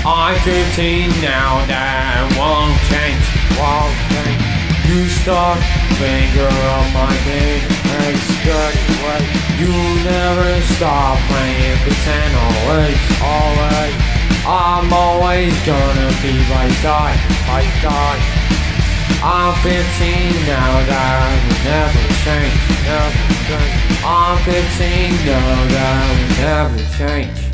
I'm 15 now, that won't change, won't change. You start finger on my hey, skirt, wait. You never stop playing pretend, always, always. I'm always gonna be by side, by side. I'm 15 now, that will never change, never change. I'm 15 now, that will never change.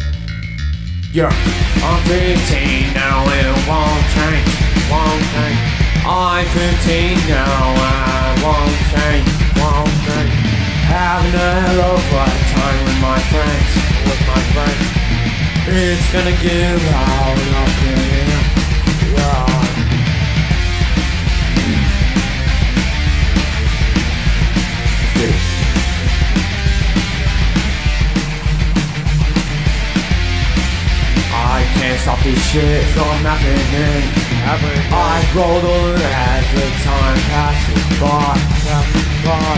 Yeah, I'm 15 now, it won't change, won't change. I'm 15 now, I won't change, won't change. Having a hell of a time with my friends, with my friends. It's gonna give out up here, yeah. Can't stop this shit from happening. I grow older as the time passes by.